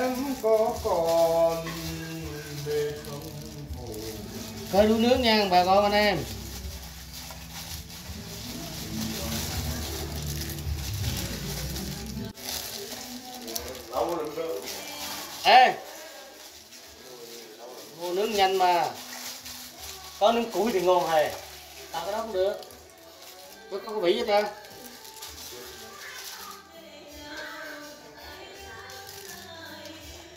em có còn không Coi đuôi nước nha bà con anh em. Ê! Mua nước nhanh mà. Có nước củi thì ngon hề. Tao cái đó cũng được Có có vị vậy ta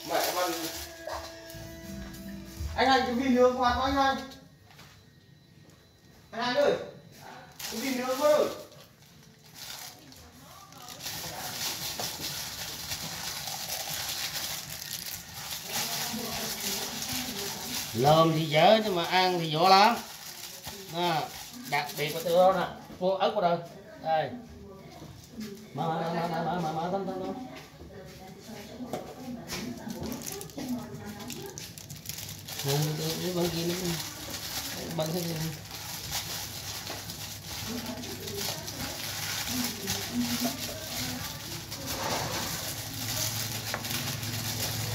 mẹ mình anh anh cái viên nướng quạt quá anh anh anh anh ơi cái viên nướng ơi Lồm thì dở nhưng mà ăn thì dỗ lắm à, Đặc biệt của tôi đó nè vô ớt vào đây Đây Mở mở mở mở mở mở mở tấm tấm Không, cái kia nó băng thế này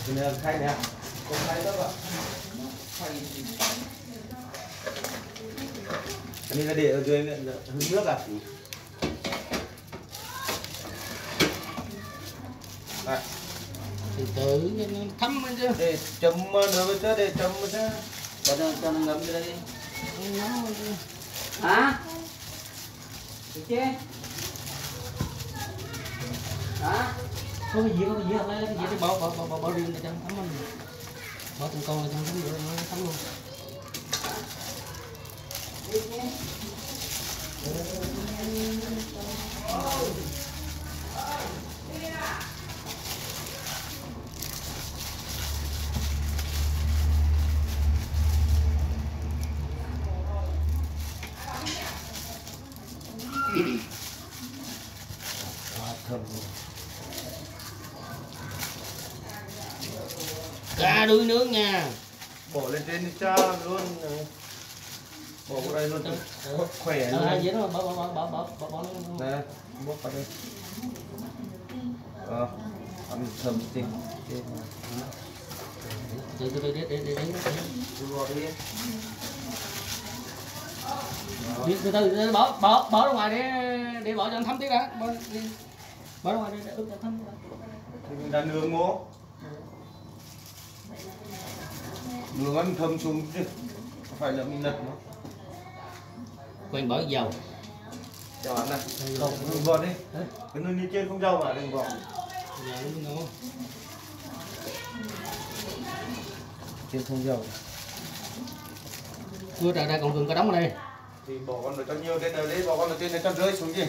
mình này là khay nè con khay đó ạ cái này là để ở dưới hứng nước à Đây, từ từ cho thấm lên chứ. Để chấm nữa với chứ để chấm với chứ. Cho nó cho nó ngấm vô đây đi. Hả? Được chứ. Hả? Có cái gì có cái gì không? Lấy cái gì? Để bỏ bỏ bỏ bỏ, riêng để cho thấm lên bỏ từng con lên trong thấm nữa nó thấm luôn cá đuôi nướng nha. Bỏ lên trên đi cha luôn. Bỏ vào đây luôn. Cho khỏe ờ luôn. dĩa đó bỏ bỏ bỏ bỏ bỏ bỏ bỏ nó đây bốc vào đây. Ờ ăn thơm từ từ để để để để Đưa vào đi. Từ từ để bỏ bỏ bỏ ra ngoài để để bỏ cho nó thấm tí đã. Bỏ đi bỏ ra ngoài để để ướp cho thấm thì mình đã nướng ngố nướng ăn thơm xuống chứ không phải là mình lật nó. Quen bỏ dầu. Cho ăn này không đừng vào đi. Cái nơi đi trên không dâu mà đừng vào dầu ngon trên không dâu cưa ra ra còn gừng có đóng ở đây. Thì bỏ con được cho nhiều trên này đấy bỏ con được trên này cho rơi xuống gì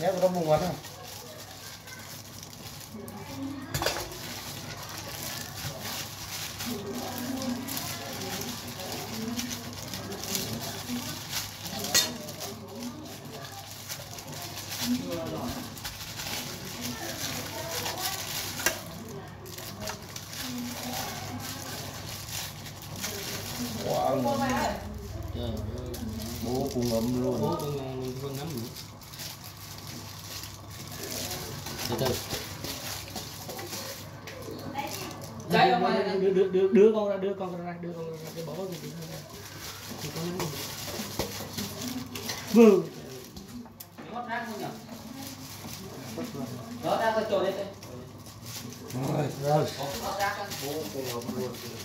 nhé vào trong vùng ngón nào. Quá ngon. Trời ơi bố cùng ấm luôn. Bố con ngon luôn nắm nữa từ từ. Đưa, đưa, đưa, đưa con ra đưa con ra đưa con ra để bỏ cái gì ra. Thì con nắm vừa không nhỉ? Ra rồi rồi. Luôn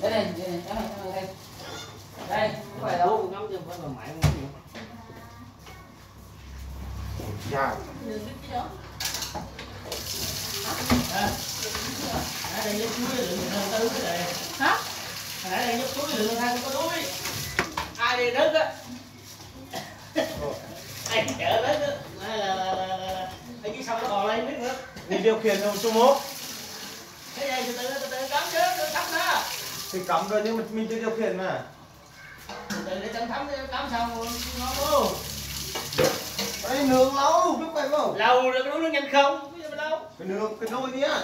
Đây này, đây này, cái cái đây. Đây, không phải đâu. chứ không phải là mẹ con nắm chào đây nhấc chuối lượng ta đứng cái này. Hả? Hồi nãy đây nhấc chuối lượng người ta không có đuối. Ai đi đứng á? Ai chở đứng á? Là là là là là ở dưới sông nó còn lên biết nữa. đi điều khiển đâu số 1 Thế này từ từ từ từ cắm chứ, từ cắm đó. thì cắm rồi nhưng mà mình chưa điều khiển mà Từ từ để chân thấm cắm xong rồi ngon luôn. Đây nướng lâu biết phải không Lâu rồi cái đuối nó nhanh không? Cái nướng cái nồi nhá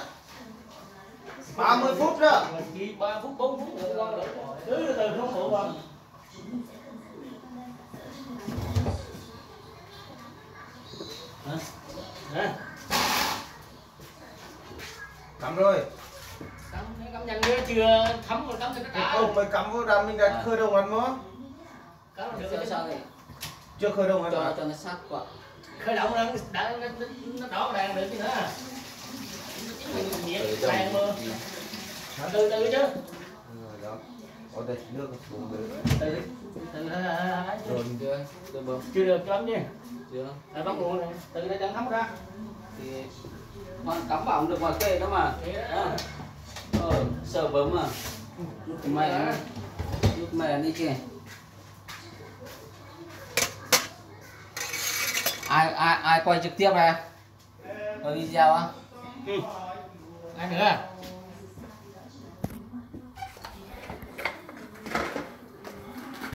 30 phút đó Mình chỉ 3 phút 4 phút nữa qua rồi. Cứ từ từ không phụ qua. Hả? Hả? cắm rồi cắm cắm nhanh nữa chưa thấm rồi cắm thì nó đã không mới cắm vào ra mình đã khơi đồng ăn mó cắm là được rồi sao thì chưa khơi đồng ăn cho mà cho nó sát quá. khởi động nó đã nó, nó đỏ đèn được chứ nữa nhiệt đèn từ từ chứ Rồi đó ở đây nước xuống rồi từ từ Rồi chưa? Chưa bơm chưa được cho lắm chứ chưa? à, bắt nguồn này từ đây chẳng thấm ra Thì hoàn cắm vào cũng được ngoài kê đó mà. Thế đó. Ờ. Ờ, sợ bấm mà. Lúc mẹ lúc mẹ đi kìa. Ai ai ai quay trực tiếp này? Ở video á? ừ ai nữa